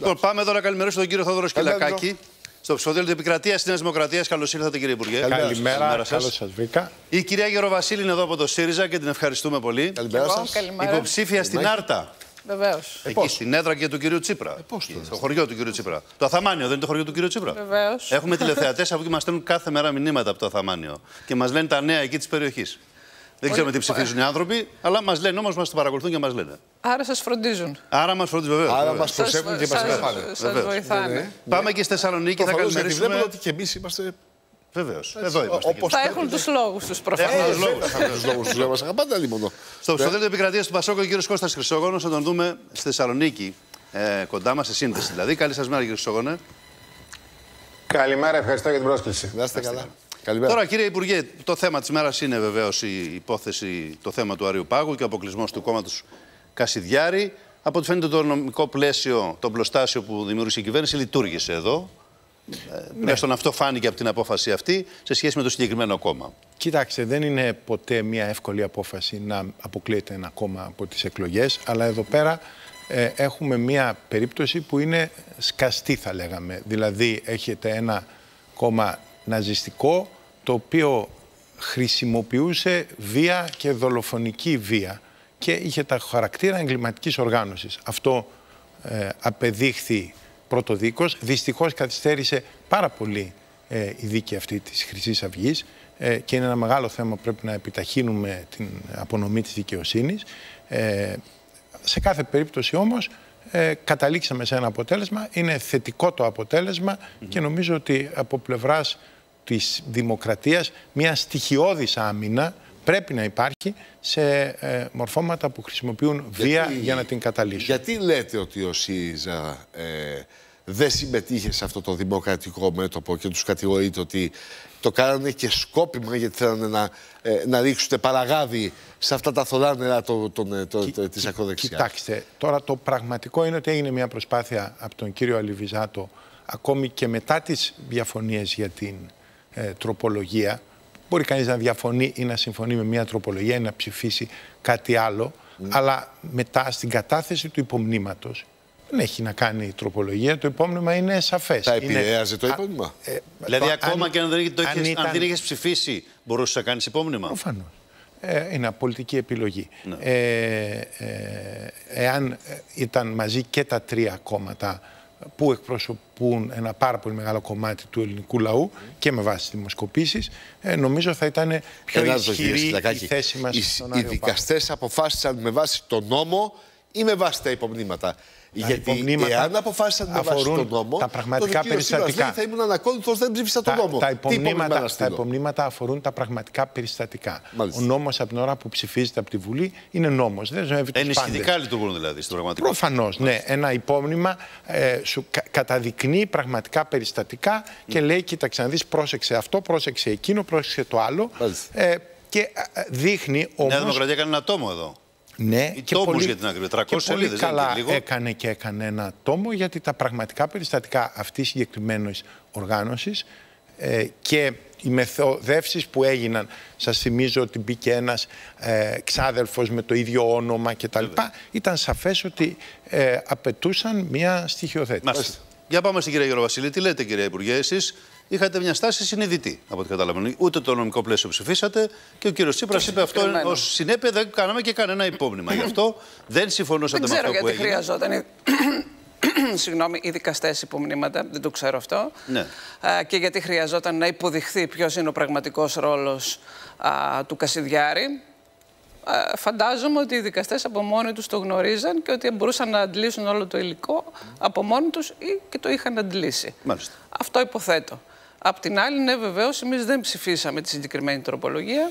Λοιπόν, πάμε εδώ να καλημερίσουμε τον κύριο Θόδωρο Σκυλακάκη. Στο ψηφοδέλτιο επικρατείας της Νέας Δημοκρατίας. Καλώς ήρθατε, κύριε Υπουργέ. Καλημέρα, καλώς σας βρήκα. Η κυρία Γεροβασίλη είναι εδώ από το ΣΥΡΙΖΑ και την ευχαριστούμε πολύ. Καλημέρα σας. Υποψήφια στην Άρτα. Βεβαίως. Εκεί στην έδρα και του κυρίου Τσίπρα. Ε, πώς το στο χωριό του κυρίου Τσίπρα. Το Αθαμάνιο δεν είναι το χωριό του κυρίου Τσίπρα; Βεβαίως. Έχουμε τηλεθεατές από εκεί μας στέλνουν κάθε μέρα μηνύματα από το Αθαμάνιο. Και μας λένε τα νέα εκεί της περιοχής. Δεν ξέρουμε τι ψηφίζουν οι άνθρωποι, αλλά μας λένε όμως, μας το παρακολουθούν και μας λένε. Άρα σας φροντίζουν. Άρα μας φροντίζουν βεβαίως. Άρα μας προσέχουν και μας βοηθάνε. Σα Βεβαίως. βοηθάνε. Πάμε και στη Θεσσαλονίκη, θα Προφανώς γιατί βλέπω καλημερίσουμε. ότι και εμείς είμαστε. Βεβαίως. Εδώ είμαστε. Όπως Θα έχουν τους λόγους τους Έχουμε προφανώ. τους λόγους. τους λόγους τους λέω, μας αγαπάτε λίμωνο. Στο ψηφοδέλτιο επικρατείας του Πασόκο, ο κύριος Κώστας Χρυσόγονος, θα τον δούμε στη Θεσσαλονίκη. Ε, κοντά μας, σε σύνδεση δηλαδή. Καλή σας μέρα, κύριε Χρυσόγονε. Καλημέρα, ευχαριστώ για την πρόσκληση. Να είστε καλά. Καλημέρα. Τώρα, κύριε Υπουργέ, το θέμα της μέρας είναι βεβαίως η υπόθεση, το θέμα του Αριού Πάγου και ο αποκλεισμός του κόμματος Κασιδιάρη. Από ό,τι φαίνεται, το νομικό πλαίσιο, το πλωστάσιο που δημιούργησε η κυβέρνηση λειτουργήσε εδώ. Ε, Τουλάχιστον αυτό φάνηκε από την απόφαση αυτή σε σχέση με το συγκεκριμένο κόμμα. Κοιτάξτε, δεν είναι ποτέ μια εύκολη απόφαση να αποκλείεται ένα κόμμα από τις εκλογές, αλλά εδώ πέρα ε, έχουμε μια περίπτωση που είναι σκαστή θα λέγαμε. Δηλαδή έχετε ένα κόμμα ναζιστικό το οποίο χρησιμοποιούσε βία και δολοφονική βία και είχε τα χαρακτήρα εγκληματικής οργάνωσης. Αυτό ε, απεδείχθη πρώτο δίκος. Δυστυχώς καθυστέρησε πάρα πολύ ε, η δίκη αυτή της χρυσής αυγής ε, και είναι ένα μεγάλο θέμα που πρέπει να επιταχύνουμε την απονομή της δικαιοσύνης. Ε, σε κάθε περίπτωση όμως ε, καταλήξαμε σε ένα αποτέλεσμα. Είναι θετικό το αποτέλεσμα και νομίζω ότι από πλευράς της δημοκρατίας μια στοιχειώδης άμυνα πρέπει να υπάρχει σε ε, μορφώματα που χρησιμοποιούν βία Γιατί- για να την καταλύσουν. Γιατί λέτε ότι ο ΣΥΡΙΖΑ ε, δεν συμμετείχε σε αυτό το δημοκρατικό μέτωπο και τους κατηγορείτε ότι το κάνανε και σκόπιμα γιατί θέλανε να, ε, να ρίξουν παραγάδι σε αυτά τα θολά νερά το, τον, ε, το, το, της ακροδεξιάς. Κοιτάξτε, τώρα το πραγματικό είναι ότι έγινε μια προσπάθεια από τον κύριο Αλιβιζάτο ακόμη και μετά τις διαφωνίες για την ε, τροπολογία. Μπορεί κανείς να διαφωνεί ή να συμφωνεί με μια τροπολογία ή να ψηφίσει κάτι άλλο, αλλά μετά στην κατάθεση του υπομνήματος δεν έχει να κάνει η τροπολογία, το υπόμνημα είναι σαφές. Θα Είναι- επηρέαζε το Α, υπόμνημα. ε, Δηλαδή, το- ακόμα και αν δεν, το αν είχες, ήταν- αν δεν είχες ψηφίσει, μπορούσες να κάνεις υπόμνημα; Προφανώς. Ε, είναι πολιτική επιλογή. Ναι. Ε, ε, εάν ε, ήταν μαζί και τα τρία κόμματα που εκπροσωπούν ένα πάρα πολύ μεγάλο κομμάτι του ελληνικού λαού και με βάση τις δημοσκοπήσεις, ε, νομίζω θα ήταν πιο Ένα λεπτό, κύριε ισχυρή η Σκυλακάκη. θέση μας Οι, στον οι Άριο Πάγο. δικαστές αποφάσισαν με βάση τον νόμο ή με βάση τα υπομνήματα. Γιατί υπομνήματα εάν αποφάσισαν με βάση αφορούν τον νόμο, τα πραγματικά τότε ο κύριος Τσίπρας περιστατικά. λέει, θα ήμουν ανακόλουθος, δεν ψήφισα τον Τα, νόμο. τα, Τι υπόμνημα υπομνήματα, να τα στείλω. υπομνήματα αφορούν τα πραγματικά περιστατικά. Μάλιστα. Ο νόμος από την ώρα που ψηφίζεται από τη Βουλή είναι νόμος. Δεν ζωεύει τους Ενισχυτικά πάντες. λειτουργούν δηλαδή στην πραγματικότητα. Προφανώς, ναι. Ένα υπόμνημα ε, σου κα- καταδεικνύει πραγματικά περιστατικά και λέει: Κοίταξε να δεις, πρόσεξε αυτό, πρόσεξε εκείνο, πρόσεξε το άλλο. Μάλιστα. Ε, και ε, δείχνει Η όμως. Νέα Δημοκρατία έκανε ένα τόμο εδώ. Ναι, Ή και τόμους πολύ, για την ακρίβεια, 300 και πολύ σελίδες, δεν είναι καλά και λίγο. έκανε και έκανε ένα τόμο γιατί τα πραγματικά περιστατικά αυτής συγκεκριμένης οργάνωσης ε, και οι μεθοδεύσεις που έγιναν, σας θυμίζω ότι μπήκε ένας ε, ξάδελφος με το ίδιο όνομα κτλ. Ήταν σαφές ότι ε, απαιτούσαν μια στοιχειοθέτηση. Μάλιστα. Για πάμε στην κυρία Γεροβασίλη. Τι λέτε, κυρία Υπουργέ, εσείς; Είχατε μια στάση συνειδητή, από ό,τι καταλαβαίνω. Ούτε το νομικό πλαίσιο ψηφίσατε και ο κύριος Τσίπρας είπε αυτό συγκεκριμένο. ως συνέπεια δεν κάναμε και κανένα υπόμνημα. Γι' αυτό δεν συμφωνούσατε Δεν με ξέρω αυτό που γιατί έγινε. χρειαζόταν. οι- Συγγνώμη, οι δικαστές υπομνήματα, δεν το ξέρω αυτό. Ναι. Α, και γιατί χρειαζόταν να υποδειχθεί ποιος είναι ο πραγματικός ρόλος του Κασιδιάρη. Α, φαντάζομαι ότι οι δικαστές από μόνοι τους το γνωρίζαν και ότι μπορούσαν να αντλήσουν όλο το υλικό από μόνοι τους ή και το είχαν αντλήσει. Μάλιστα. Αυτό υποθέτω. Απ' την άλλη, ναι, βεβαίως, εμείς δεν ψηφίσαμε τη συγκεκριμένη τροπολογία.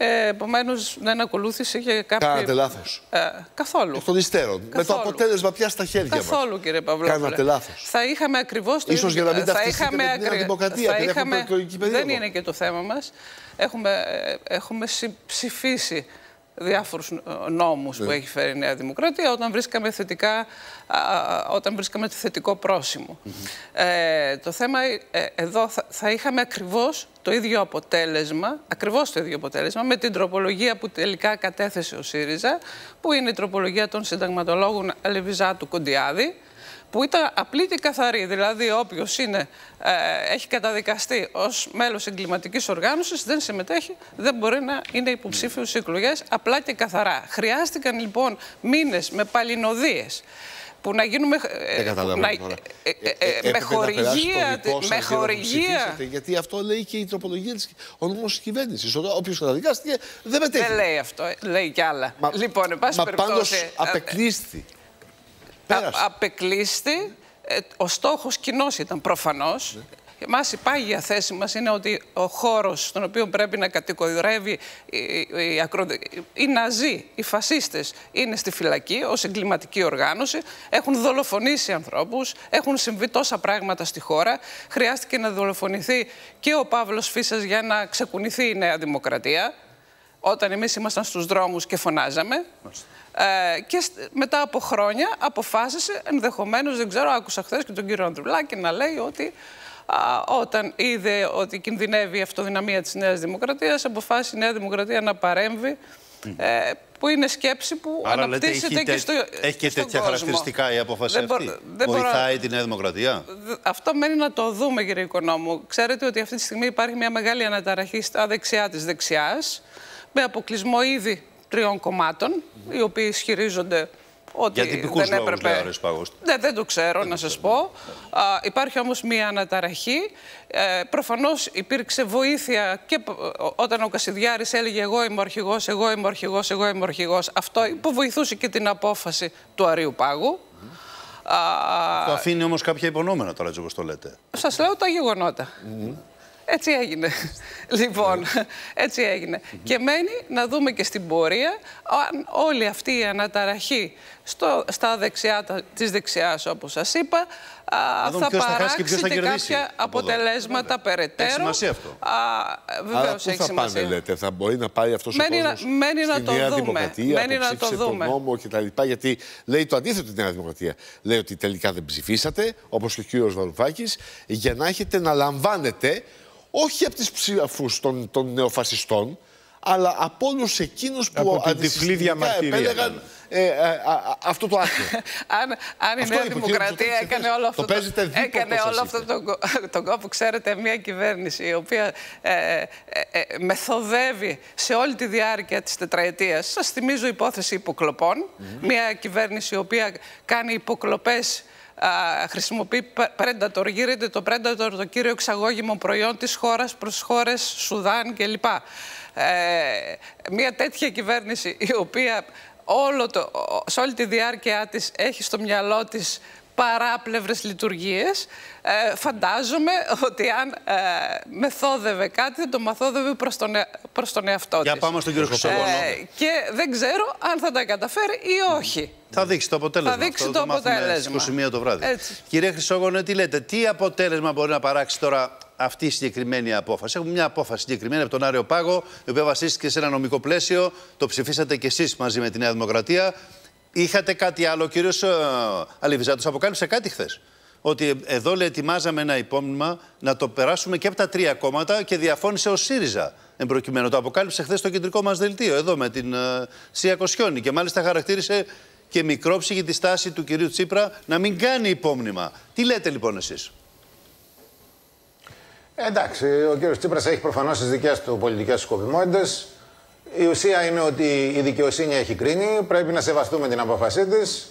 Ε, Επομένως, δεν ακολούθησε και κάποια. Κάνατε λάθος. Ε, καθόλου. Εκ των υστέρων. Με το Καθόλου. αποτέλεσμα πια στα χέρια μας. Καθόλου, κύριε Παυλόπουλε. Κάνατε λάθος. Θα είχαμε ακριβώς το Ίσως για να μην θα ταυτιστείτε είχαμε με τη Νέα ακρι- Δημοκρατία, θα επειδή έχουμε είχαμε- προεκλογική περίοδο. Δεν είναι και το θέμα μας. Έχουμε, ε, έχουμε συ- ψηφίσει διάφορους ε, νόμους Ναι. που έχει φέρει η Νέα Δημοκρατία όταν βρίσκαμε, θετικά, α, α, όταν βρίσκαμε το θετικό πρόσημο. Ε, το θέμα ε, εδώ θα, θα είχαμε ακριβώς το ίδιο αποτέλεσμα, ακριβώς το ίδιο αποτέλεσμα με την τροπολογία που τελικά κατέθεσε ο ΣΥΡΙΖΑ, που είναι η τροπολογία των συνταγματολόγων Αλεβιζάτου Κοντιάδη, που ήταν απλή και καθαρή. Δηλαδή, όποιος ε, έχει καταδικαστεί ως μέλος εγκληματικής οργάνωσης, δεν συμμετέχει, δεν μπορεί να είναι υποψήφιος στις εκλογές, απλά και καθαρά. Χρειάστηκαν λοιπόν μήνες με παλινοδίες που να γίνουμε. Δεν καταλαβαίνω να, τώρα. ε, ε, ε, με χορηγία. Με χορηγία. Γιατί αυτό λέει και η τροπολογία της. Ο νόμος της κυβέρνησης. Όποιος καταδικάστηκε δεν μετέχει. Δεν λέει αυτό. Λέει κι άλλα. Μα, λοιπόν, εν πάση μα περιπτώσει. πάντως απεκλείστη. Α, απεκλείστη. Ε, ο στόχος κοινός ήταν προφανώς. Ναι. Εμάς η πάγια θέση μας είναι ότι ο χώρος στον οποίο πρέπει να κατοικοδρεύει οι, οι, οι Ναζί, οι φασίστες είναι στη φυλακή ως εγκληματική οργάνωση, έχουν δολοφονήσει ανθρώπους, έχουν συμβεί τόσα πράγματα στη χώρα. Χρειάστηκε να δολοφονηθεί και ο Παύλος Φίσας για να ξεκουνηθεί η Νέα Δημοκρατία, όταν εμείς ήμασταν στους δρόμους και φωνάζαμε. Ε, και μετά από χρόνια αποφάσισε, ενδεχομένως, δεν ξέρω, άκουσα χθες και τον κύριο Ανδρουλάκη να λέει ότι όταν είδε ότι κινδυνεύει η αυτοδυναμία της Νέας Δημοκρατίας, αποφάσισε η Νέα Δημοκρατία να παρέμβει, ε, που είναι σκέψη που Άρα, αναπτύσσεται λέτε, και στο Έχει και τέτοια κόσμο. χαρακτηριστικά η απόφαση δεν αυτή; δεν Βοηθάει μπορώ... τη Νέα Δημοκρατία; Αυτό μένει να το δούμε, κύριε Οικονόμου. Ξέρετε ότι αυτή τη στιγμή υπάρχει μια μεγάλη αναταραχή στα δεξιά της δεξιάς, με αποκλεισμό ήδη τριών κομμάτων, οι οποίοι ισχυρίζονται ότι Για δεν έπρεπε... Δεν, δεν το ξέρω, να σας πω. Α, υπάρχει όμως μία αναταραχή. Ε, προφανώς υπήρξε βοήθεια και όταν ο Κασιδιάρης έλεγε εγώ είμαι ο αρχηγός, εγώ είμαι ο αρχηγός, εγώ είμαι ο αρχηγός. Αυτό υποβοηθούσε και την απόφαση του Αρίου Πάγου. Το αφήνει όμως κάποια υπονόμενα τώρα, έτσι όπως το λέτε. Σας λέω τα γεγονότα. Έτσι έγινε. λοιπόν, έτσι έγινε. Και μένει να δούμε και στην πορεία αν όλη αυτή η αναταραχή στο, στα δεξιά της δεξιάς, όπως σας είπα, α, θα παράξει και, και κάποια αποτελέσματα περαιτέρω. Έχει σημασία αυτό. Α, βεβαίως Άρα έχει πού θα σημασία. πάνε, λέτε, θα μπορεί να πάει αυτός Μένει ο να- κόσμος μένει να στη το Νέα δούμε. Δημοκρατία, Μένει που να το ψήφισε δούμε. τον νόμο κτλ. Γιατί λέει το αντίθετο τη Νέα Δημοκρατία. Λέει ότι τελικά δεν ψηφίσατε, όπως και ο κύριος Βαρουφάκης, για να έχετε να λαμβάνετε όχι από τις ψήφους των, των νεοφασιστών, αλλά από όλους εκείνους που Από την αντισυστημικά τυφλή διαμαρτυρία επέλεγαν ήταν. ε, ε, α, α, αυτό το άκρο. αν, αν η Αυτό Νέα είπε ο κύριος Δημοκρατία Μητσοτάκης έκανε εχθές. όλο αυτό Το παίζετε δίποτο έκανε σας όλο είπε. αυτό τον, κο- τον κόπο, ξέρετε, μια κυβέρνηση η οποία ε, ε, ε, μεθοδεύει σε όλη τη διάρκεια της τετραετίας. Σας θυμίζω υπόθεση υποκλοπών. Μια κυβέρνηση η οποία κάνει υποκλοπές α, χρησιμοποιεί πε- Predator, γύρεται το Predator το κύριο εξαγώγημο προϊόν της χώρας προς χώρες Σουδάν κλπ. Ε, μια τέτοια κυβέρνηση η οποία όλο το, σε όλη τη διάρκεια της έχει στο μυαλό της παράπλευρες λειτουργίες. Ε, φαντάζομαι ότι αν ε, μεθόδευε κάτι, θα το μεθόδευε προς τον, ε- προς τον εαυτό Για της. πάμε στον κύριο Χρυσόγονο. Ε, και δεν ξέρω αν θα τα καταφέρει ή όχι. Θα δείξει το αποτέλεσμα. Θα δείξει Αυτό το μάθουμε αποτέλεσμα. Στις 21 το βράδυ. Έτσι. Κύριε Χρυσόγονο, τι λέτε, τι αποτέλεσμα μπορεί να παράξει τώρα αυτή η συγκεκριμένη απόφαση; Έχουμε μια απόφαση συγκεκριμένη από τον Άριο Πάγο, η οποία βασίστηκε σε ένα νομικό πλαίσιο. Το ψηφίσατε κι εσείς μαζί με τη Νέα Δημοκρατία. Είχατε κάτι άλλο, ο κύριος Αλιβιζάτος αποκάλυψε κάτι χθες. Ότι εδώ λέει, ετοιμάζαμε ένα υπόμνημα να το περάσουμε και από τα τρία κόμματα και διαφώνησε ο ΣΥΡΙΖΑ. Εν προκειμένου. Το αποκάλυψε χθες στο κεντρικό μας δελτίο, εδώ με την uh, Σία Κοσιόνη. Και μάλιστα χαρακτήρισε και μικρόψυχη τη στάση του κυρίου Τσίπρα να μην κάνει υπόμνημα. Τι λέτε λοιπόν εσείς; Εντάξει, ο κύριος Τσίπρας έχει προφανώς τις δικές του πολιτικές σκοπιμότητες. Η ουσία είναι ότι η δικαιοσύνη έχει κρίνει. Πρέπει να σεβαστούμε την απόφασή της.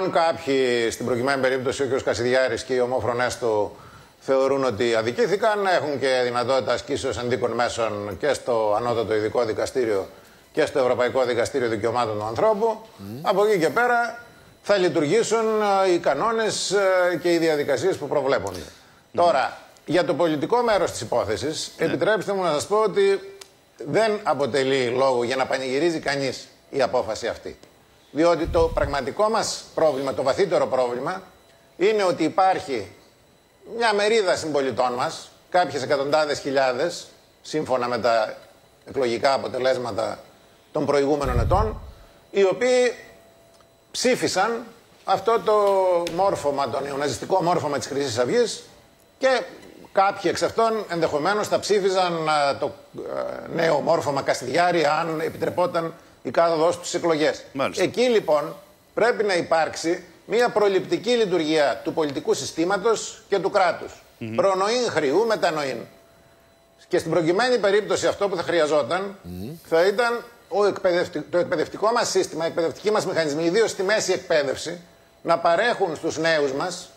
Αν κάποιοι, στην προκειμένη περίπτωση ο κ. Κασιδιάρης και οι ομόφρονέ του, θεωρούν ότι αδικήθηκαν, έχουν και δυνατότητα ασκήσεως ενδίκων μέσων και στο Ανώτατο Ειδικό Δικαστήριο και στο Ευρωπαϊκό Δικαστήριο Δικαιωμάτων του Ανθρώπου. Από εκεί και πέρα θα λειτουργήσουν ε, οι κανόνες και οι διαδικασίες που προβλέπονται. Τώρα, για το πολιτικό μέρος της υπόθεσης, επιτρέψτε μου να σας πω ότι δεν αποτελεί λόγο για να πανηγυρίζει κανείς η απόφαση αυτή. Διότι το πραγματικό μας πρόβλημα, το βαθύτερο πρόβλημα, είναι ότι υπάρχει μια μερίδα συμπολιτών μας, κάποιες εκατοντάδες χιλιάδες, σύμφωνα με τα εκλογικά αποτελέσματα των προηγούμενων ετών, οι οποίοι ψήφισαν αυτό το μόρφωμα, το νεοναζιστικό μόρφωμα της Χρυσής Αυγής και κάποιοι εξ αυτών ενδεχομένως θα ψήφιζαν α, το ε, νέο μόρφωμα Καστιδιάρη αν επιτρεπόταν η κάθοδος στις εκλογές. Μάλιστα. Εκεί λοιπόν πρέπει να υπάρξει μια προληπτική λειτουργία του πολιτικού συστήματος και του κράτους. Mm -hmm. Προνοήν χρειού μετανοήν. Και στην προκειμένη περίπτωση αυτό που θα χρειαζόταν θα ήταν ο εκπαιδευτικ... το εκπαιδευτικό μας σύστημα, οι εκπαιδευτικοί μας μηχανισμοί, ιδίως στη μέση εκπαίδευση, να παρέχουν στους νέους μας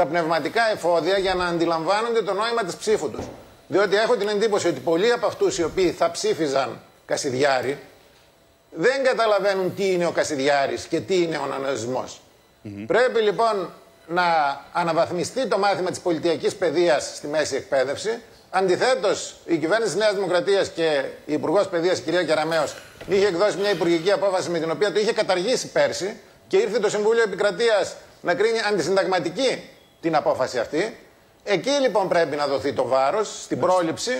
τα πνευματικά εφόδια για να αντιλαμβάνονται το νόημα της ψήφου τους. Διότι έχω την εντύπωση ότι πολλοί από αυτούς οι οποίοι θα ψήφιζαν Κασιδιάρη δεν καταλαβαίνουν τι είναι ο Κασιδιάρης και τι είναι ο ανανεωσμός. Πρέπει λοιπόν να αναβαθμιστεί το μάθημα της πολιτιακής παιδείας στη μέση εκπαίδευση. Αντιθέτως, η κυβέρνηση της Νέας Δημοκρατίας και η Υπουργός Παιδείας, η κυρία Κεραμέως, είχε εκδώσει μια υπουργική απόφαση με την οποία το είχε καταργήσει πέρσι και ήρθε το Συμβούλιο Επικρατείας να κρίνει αντισυνταγματική την απόφαση αυτή. Εκεί λοιπόν πρέπει να δοθεί το βάρος στην πρόληψη.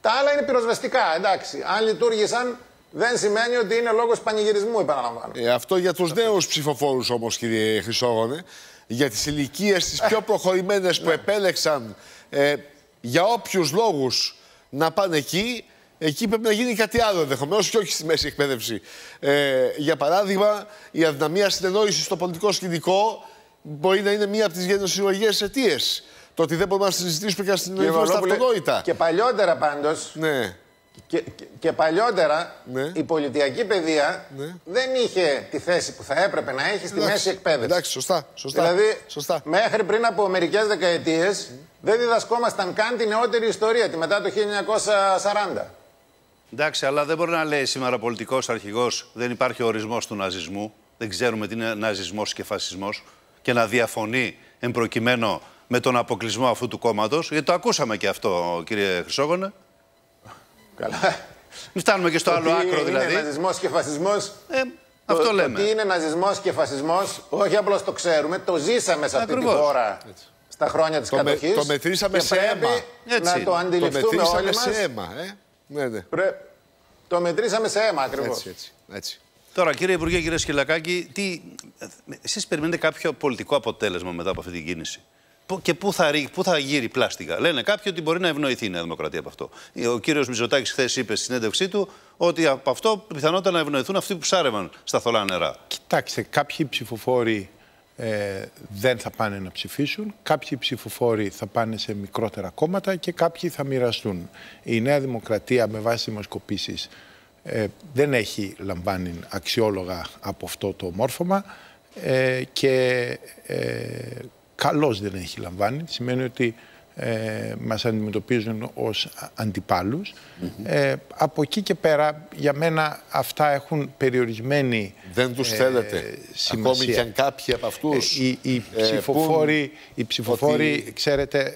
Τα άλλα είναι πυροσβεστικά, εντάξει. Αν λειτουργήσαν, δεν σημαίνει ότι είναι λόγος πανηγυρισμού, επαναλαμβάνω. Ε, αυτό για τους νέους ψηφοφόρους όμως, κύριε Χρυσόγονε, για τις ηλικίες τις πιο προχωρημένες που επέλεξαν ε, για όποιους λόγους να πάνε εκεί, εκεί πρέπει να γίνει κάτι άλλο ενδεχομένως και όχι στη μέση εκπαίδευση. Ε, για παράδειγμα, η αδυναμία συνεννόησης στο πολιτικό σκηνικό μπορεί να είναι μία από τις γενοσυλλογικέ αιτίες. Το ότι δεν μπορούμε να συζητήσουμε και να συνεννοηθούμε στα αυτονόητα. Και παλιότερα πάντως. Ναι. Και, και, παλιότερα ναι. η πολιτιακή παιδεία ναι. δεν είχε τη θέση που θα έπρεπε να έχει στη εντάξει, μέση εκπαίδευσης. Εντάξει, σωστά. σωστά δηλαδή, σωστά. μέχρι πριν από μερικές δεκαετίες mm. δεν διδασκόμασταν καν τη νεότερη ιστορία, τη μετά το 1940. Εντάξει, αλλά δεν μπορεί να λέει σήμερα πολιτικός αρχηγός δεν υπάρχει ορισμός του ναζισμού. Δεν ξέρουμε τι είναι ναζισμός και φασισμός και να διαφωνεί εμπροκειμένο με τον αποκλεισμό αυτού του κόμματος. Γιατί το ακούσαμε και αυτό, κύριε Χρυσόγονε. Καλά. Μην φτάνουμε και στο άλλο άκρο δηλαδή. Είναι ναζισμός και φασισμός; Ε, αυτό το, λέμε. Το τι είναι ναζισμός και φασισμός, όχι απλώς το ξέρουμε, το ζήσαμε σε αυτή Ακριβώς. τη χώρα στα χρόνια της κατοχής. Το μετρήσαμε σε αίμα. Να το αντιληφθούμε το όλοι μας. σε αίμα. Ε; Ναι, ναι. Πρέ... Το μετρήσαμε σε αίμα ακριβώς. Έτσι, έτσι, έτσι. Τώρα, κύριε Υπουργέ, κύριε Σκυλακάκη, τι... εσείς περιμένετε κάποιο πολιτικό αποτέλεσμα μετά από αυτή την κίνηση; Και πού θα, πού θα γύρει πλάστικα; Λένε κάποιοι ότι μπορεί να ευνοηθεί η Νέα Δημοκρατία από αυτό. Ο κύριος Μητσοτάκης χθες είπε στη συνέντευξή του ότι από αυτό πιθανότατα να ευνοηθούν αυτοί που ψάρευαν στα θολά νερά. Κοιτάξτε, κάποιοι ψηφοφόροι ε, δεν θα πάνε να ψηφίσουν, κάποιοι ψηφοφόροι θα πάνε σε μικρότερα κόμματα και κάποιοι θα μοιραστούν. Η Νέα Δημοκρατία με βάση δημοσκοπήσεις ε, δεν έχει λαμβάνει αξιόλογα από αυτό το μόρφωμα ε, και ε, καλώς δεν έχει λαμβάνει. Σημαίνει ότι ε, μας αντιμετωπίζουν ως αντιπάλους. ε, από εκεί και πέρα, για μένα αυτά έχουν περιορισμένη Δεν τους ε, θέλετε, σημασία. ακόμη και αν κάποιοι από αυτούς... Ε, οι, οι ψηφοφόροι, οι ψηφοφόροι ότι... ξέρετε,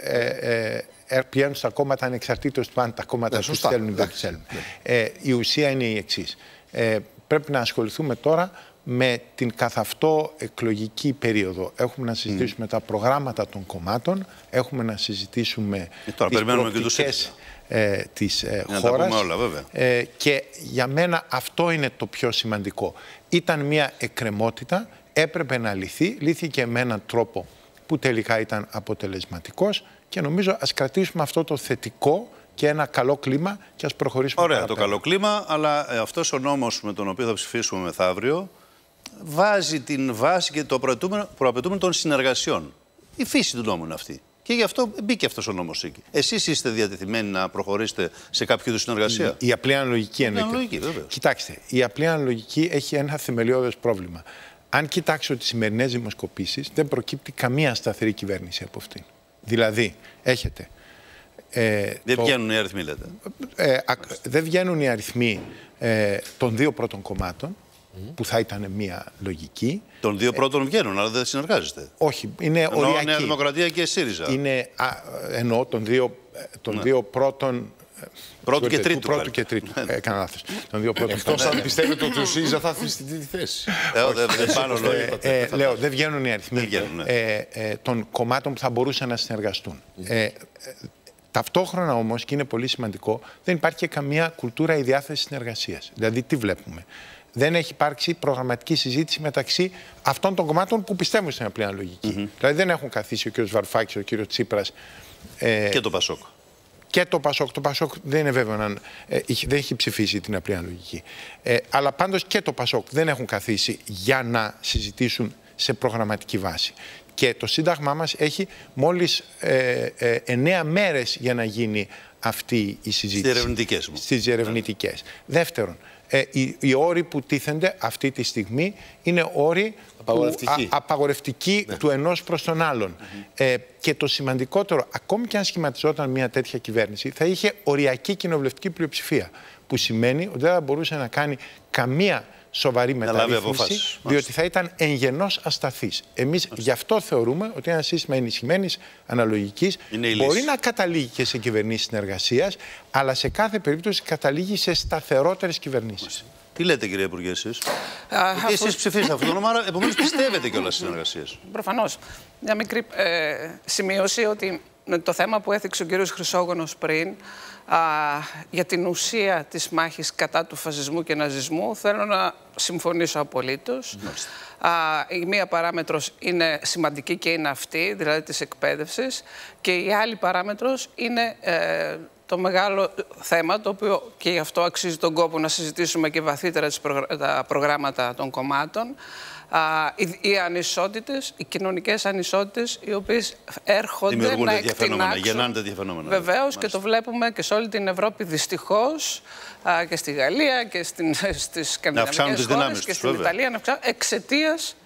ε, πηγαίνουν στα κόμματα ανεξαρτήτως του αν τα κόμματα ναι, τους θέλουν ή δεν τους θέλουν. Ναι. η ουσία είναι η εξής. πρέπει να ασχοληθούμε τώρα με την καθ' αυτό εκλογική περίοδο. Έχουμε να συζητήσουμε τα προγράμματα των κομμάτων, έχουμε να συζητήσουμε ε, τώρα, τις προοπτικές ε, της ε, χώρας. όλα, βέβαια. Ε, και για μένα αυτό είναι το πιο σημαντικό. Ήταν μια εκκρεμότητα, έπρεπε να λυθεί, λύθηκε με έναν τρόπο που τελικά ήταν αποτελεσματικός και νομίζω ας κρατήσουμε αυτό το θετικό και ένα καλό κλίμα και ας προχωρήσουμε Ωραία παραπέρα. το καλό κλίμα, αλλά ε, αυτός ο νόμος με τον οποίο θα ψηφίσουμε μεθαύριο βάζει την βάση και το προαπαιτούμενο των συνεργασιών. Η φύση του νόμου είναι αυτή. Και γι' αυτό μπήκε αυτός ο νόμος εκεί. Εσείς είστε διατεθειμένοι να προχωρήσετε σε κάποιο είδους συνεργασία; Η, η απλή αναλογική εννοείται. Αναλογική, βέβαια. Κοιτάξτε, η απλή αναλογική έχει ένα θεμελιώδες πρόβλημα. Αν κοιτάξω τις σημερινές δημοσκοπήσεις, δεν προκύπτει καμία σταθερή κυβέρνηση από αυτήν. Δηλαδή, έχετε. Ε, δεν το, βγαίνουν οι αριθμοί, λέτε. Ε, δεν βγαίνουν οι αριθμοί ε, των δύο πρώτων κομμάτων που θα ήταν μια λογική. Των δύο πρώτων βγαίνουν, αλλά δεν συνεργάζεστε. Όχι, είναι Εννοώ οριακή. Νέα Δημοκρατία και ΣΥΡΙΖΑ. Είναι, α, εννοώ των δύο, των ναι. δύο πρώτων Πρώτου και τρίτου. Πρώτου και τρίτου. Ναι. Έκανα λάθος. Των δύο πρώτων. Εκτός αν πιστεύετε ότι ο ΣΥΡΙΖΑ θα έρθει στην τρίτη θέση. Δεν πάνω Λέω, δεν βγαίνουν οι αριθμοί ναι. ε, των κομμάτων που θα μπορούσαν να συνεργαστούν. Ε, ταυτόχρονα όμως, και είναι πολύ σημαντικό, δεν υπάρχει και καμία κουλτούρα ή διάθεση συνεργασίας. Δηλαδή, τι βλέπουμε δεν έχει υπάρξει προγραμματική συζήτηση μεταξύ αυτών των κομμάτων που πιστεύουν στην απλή αναλογική. Mm -hmm. Δηλαδή δεν έχουν καθίσει ο κ. Βαρφάκης, ο κ. Τσίπρας. Ε, και το Πασόκ. Και το Πασόκ. Το Πασόκ δεν είναι βέβαιο να. Ε, δεν έχει ψηφίσει την απλή αναλογική. Ε, αλλά πάντως και το Πασόκ δεν έχουν καθίσει για να συζητήσουν σε προγραμματική βάση. Και το Σύνταγμά μας έχει μόλις ε, ε, εννέα μέρες για να γίνει αυτή η συζήτηση. Στις ερευνητικές μου. Στις ερευνητικές. Δεύτερον, ε, οι, οι όροι που τίθενται αυτή τη στιγμή είναι όροι Απαγορευτικοί. Που, α, απαγορευτικοί του ενός προς τον άλλον. Ε, και το σημαντικότερο, ακόμη και αν σχηματιζόταν μια τέτοια κυβέρνηση, θα είχε οριακή κοινοβουλευτική πλειοψηφία. Που σημαίνει ότι δεν θα μπορούσε να κάνει καμία σοβαρή λάβει μεταρρύθμιση, αποφάσεις. διότι θα ήταν εγγενώς ασταθής. Εμείς γι' αυτό θεωρούμε ότι ένα σύστημα ενισχυμένης αναλογικής Είναι η μπορεί λύση. να καταλήγει και σε κυβερνήσεις συνεργασίας, αλλά σε κάθε περίπτωση καταλήγει σε σταθερότερες κυβερνήσεις. Τι λέτε, κύριε Υπουργέ, εσείς; Α, Γιατί εσείς ψηφίσατε αυτό το όνομα, επομένως πιστεύετε κιόλας στις συνεργασίες; Προφανώς. Μια μικρή ε, σημείωση ότι με το θέμα που έθιξε ο κύριος Χρυσόγονος πριν α, για την ουσία της μάχης κατά του φασισμού και ναζισμού θέλω να συμφωνήσω απολύτως. Α, η μία παράμετρος είναι σημαντική και είναι αυτή, δηλαδή της εκπαίδευσης και η άλλη παράμετρος είναι ε, το μεγάλο θέμα, το οποίο και γι' αυτό αξίζει τον κόπο να συζητήσουμε και βαθύτερα τις προγρα- τα προγράμματα των κομμάτων. Α, οι, οι ανισότητες, οι κοινωνικές ανισότητες, οι οποίες έρχονται Δημιουργούν να τέτοια φαινόμενα, εκτινάξουν. γεννάνε τέτοια φαινόμενα. Βεβαίως και Μάλιστα. το βλέπουμε και σε όλη την Ευρώπη δυστυχώς α, και στη Γαλλία και στην, στις αυξάνουν τις σκανδιναβικές δυνάμεις χώρες και τους, στην βέβαια. Ιταλία να αυξάνουν εξαιτίας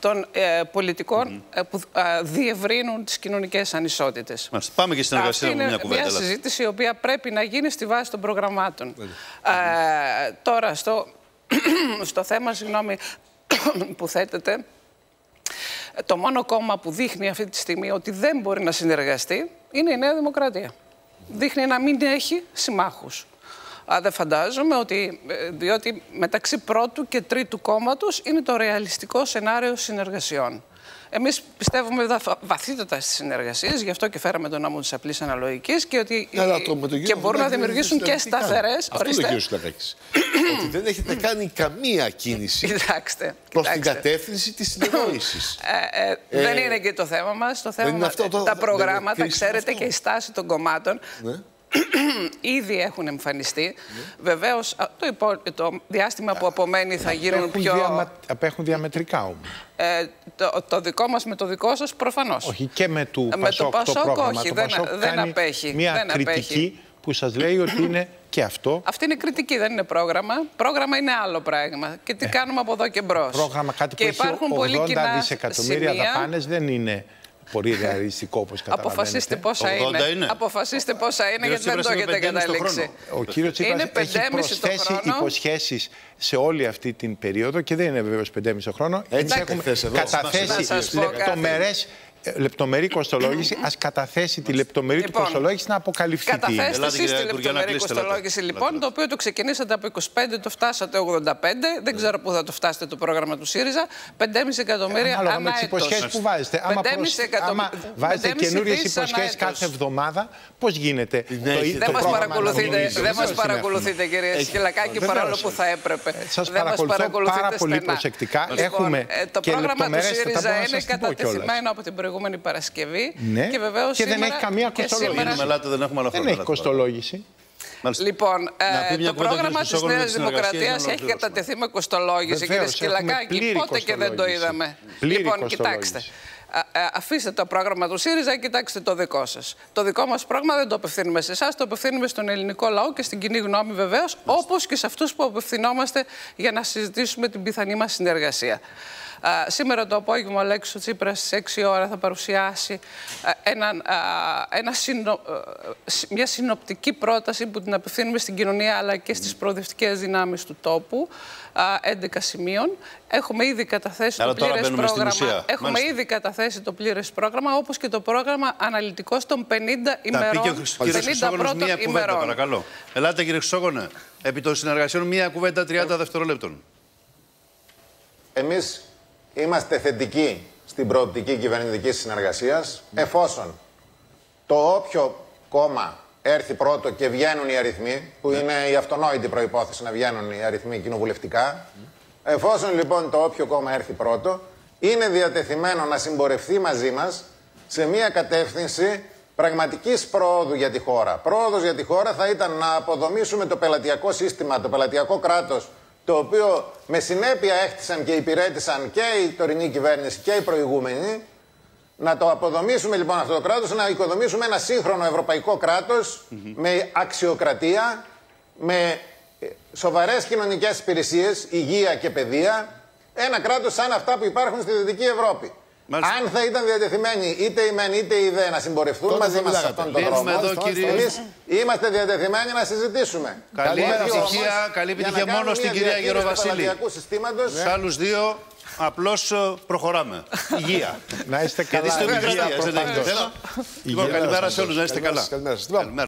των ε, πολιτικών ε, που α, διευρύνουν τις κοινωνικές ανισότητες. Μάλιστα. Πάμε και στην Αυτή εργασία είναι με μια κουβέντα. μια ελάτε. συζήτηση η οποία πρέπει να γίνει στη βάση των προγραμμάτων. Ε, τώρα, στο, στο θέμα συγγνώμη, που θέτεται, το μόνο κόμμα που δείχνει αυτή τη στιγμή ότι δεν μπορεί να συνεργαστεί είναι η Νέα Δημοκρατία. Δείχνει να μην έχει συμμάχους. Α, δεν φαντάζομαι ότι, ε, διότι μεταξύ πρώτου και τρίτου κόμματος είναι το ρεαλιστικό σενάριο συνεργασιών. Εμείς πιστεύουμε βαθ- βαθύτατα στις συνεργασίες, γι' αυτό και φέραμε τον νόμο της απλής αναλογικής και ότι Αλλά το με τον και κύριο μπορούν να Χωμάκη δεν δημιουργήσουν και έχετε κάνει. σταθερές... Αυτό είναι ο κύριος Σιλακάκης. ότι δεν έχετε κάνει καμία κίνηση Κοιτάξτε, προς την κοιτάξτε. κατεύθυνση της συνεννόησης. Ε, ε, δεν είναι και το θέμα μας. Το θέμα είναι μας, αυτό το- τα δεν είναι προγράμματα, κρίσιμο ξέρετε, αυτό. και η στάση των κομμάτων ναι. ήδη έχουν εμφανιστεί. Βεβαίως, α, το, υπό- το διάστημα που απομένει θα γίνουν Απέχουν, πιο... διαμα... απέχουν διαμετρικά όμως. Ε, το, το δικό μας με το δικό σας προφανώς. Όχι και με του Με το Πασόκ το Πασόκ πρόγραμμα. όχι, το δεν- Πασόκ δεν κάνει απέχει, Μια δεν κριτική απέχει. που σας λέει ότι είναι και αυτό Αυτή είναι κριτική, δεν είναι πρόγραμμα. Πρόγραμμα είναι άλλο πράγμα. Και τι κάνουμε από εδώ και μπρος. Ε, πρόγραμμα κάτι και που έχει υπάρχουν πολύ 80 κοινά δισεκατομμύρια σημεία. δαπάνες δεν είναι πολύ ρεαλιστικό όπως καταλαβαίνετε. Αποφασίστε πόσα 80 είναι. είναι. Αποφασίστε πόσα είναι, Κύριος γιατί δεν το Τσίπρας έχετε είπε 5,5 το καταλήξει. χρόνο. Ο κύριος Τσίπρας Είναι έχει 5,5 το προσθέσει χρόνο. υποσχέσεις σε όλη αυτή την περίοδο και δεν είναι βεβαίως 5,5 χρόνο. Εμείς Εντάξει, έχουμε θες εδώ. Να καταθέσει σας πω κάτι. λεπτομερές ε, λεπτομερή κοστολόγηση. Ας καταθέσει τη λεπτομερή του Λοιπόν, κοστολόγηση να αποκαλυφθεί τι είναι. Καταθέστε Ελάτε, εσείς κυρία τη Υπουργέ, να λεπτομερή κλείσετε, κοστολόγηση ελάτε. λοιπόν, Ελάτε. το οποίο το ξεκινήσατε από 25, το φτάσατε 85. Δεν ξέρω πού θα το φτάσετε το πρόγραμμα του ΣΥΡΙΖΑ. 5,5 εκατομμύρια Ανάλογα με ανά τι έτος. υποσχέσεις που βάζετε. Άμα, 5,5 προσ... εκατομμ- άμα βάζετε 5,5 καινούριες δις ανά υποσχέσει έτος. κάθε εβδομάδα, πώς γίνεται. έχετε. Δεν το μας πρόγραμμα παρακολουθείτε, αναλογής. δεν μας Βεβαίως την παρακολουθείτε κύριε Έχει. Σκυλακάκη, Βεβαίως. παρόλο που θα έπρεπε. Σας δεν μας παρακολουθώ παρακολουθείτε πάρα πολύ στενά. προσεκτικά. Λοιπόν, Έχουμε ε, το και πρόγραμμα του λεπτομερέστατα, ΣΥΡΙΖΑ μπορώ να είναι σας την πω κιόλας. κατατεθειμένο από την προηγούμενη Παρασκευή. Ναι, Και βεβαίως και δεν σήμερα- έχει καμία και κοστολόγηση. σήμερα- Μείνουμε, ελάτε, δεν έχουμε άλλο Δεν χρόνο. έχει ελάτε, κοστολόγηση. Μάλιστα. Λοιπόν, Να πει ε, μια το κουβέντα πρόγραμμα ο της κ. Χρυσόγονος Νέας για της συνεργασίας Δημοκρατίας για να έχει ολοκληρώσουμε. κατατεθεί με κοστολόγηση, κύριε Βεβαίως, έχουμε Σκυλακάκη. πλήρη Πότε και δεν το κοστολόγηση. είδαμε. Πλήρη λοιπόν, κοστολόγηση. κοιτάξτε. Α, α, αφήστε το πρόγραμμα του ΣΥΡΙΖΑ και κοιτάξτε το δικό σας. Το δικό μας πρόγραμμα δεν το απευθύνουμε σε εσάς, το απευθύνουμε στον ελληνικό λαό και στην κοινή γνώμη βεβαίως, όπως και σε αυτούς που απευθυνόμαστε για να συζητήσουμε την πιθανή μας συνεργασία. Α, σήμερα το απόγευμα ο Αλέξης Τσίπρας στις 6 ώρα θα παρουσιάσει α, έναν, α, ένα συνο- ε, σ- μια συνοπτική πρόταση που την απευθύνουμε στην κοινωνία αλλά και στις προοδευτικές δυνάμεις του τόπου, α, 11 σημείων. Έχουμε ήδη καταθέσει Άρα το τώρα πλήρες μπαίνουμε στην πρόγραμμα. ουσία. Έχουμε Μάλιστα. ήδη καταθέσει το πλήρες πρόγραμμα όπως και το πρόγραμμα αναλυτικός των 50 Θα πει και ο ημερών. Χρυσ- κύριος Χρυσόγονος μία κουβέντα, ημερών. παρακαλώ. Ελάτε, κύριε Χρυσόγονε. Επί των συνεργασιών, μία κουβέντα 30 δευτερολέπτων. Εμείς είμαστε θετικοί στην προοπτική κυβερνητικής συνεργασίας εφόσον το όποιο κόμμα έρθει πρώτο και βγαίνουν οι αριθμοί, που είναι η αυτονόητη προϋπόθεση να βγαίνουν οι αριθμοί κοινοβουλευτικά, εφόσον λοιπόν το όποιο κόμμα έρθει πρώτο, είναι διατεθειμένο να συμπορευτεί μαζί μας σε μια κατεύθυνση πραγματικής πρόοδου για τη χώρα. Πρόοδος για τη χώρα θα ήταν να αποδομήσουμε το πελατειακό σύστημα, το πελατειακό κράτος το οποίο με συνέπεια έχτισαν και υπηρέτησαν και η τωρινή κυβέρνηση και η προηγούμενη. Να το αποδομήσουμε λοιπόν αυτό το κράτος, να οικοδομήσουμε ένα σύγχρονο ευρωπαϊκό κράτος με αξιοκρατία, με ε, σοβαρές κοινωνικές υπηρεσίες, υγεία και παιδεία. Ένα κράτος σαν αυτά που υπάρχουν στη Δυτική Ευρώπη. Μάλιστα. Αν θα ήταν διατεθειμένοι είτε οι μεν είτε οι δε να συμπορευτούν Τότε μαζί θα μας σε μιλάγατε. αυτόν τον Λύνουμε δρόμο, εδώ, κύριε. εμείς είμαστε διατεθειμένοι να συζητήσουμε. Καλή Όχι επιτυχία, όμως καλή για να επιτυχία κάνουμε μόνο στην μια κυρία διαχείριση του Γεροβασίλη. πελατειακού συστήματος. Σε άλλους δύο, απλώς προχωράμε. Υγεία. Να είστε καλά. Γιατί στην Υγεία επικρατεία, δεν προφανώς. έχετε θέμα. Λοιπόν, καλημέρα σε όλους, να είστε καλά. Καλημέρα σας. Καλημέρα σας. Καλημέρα.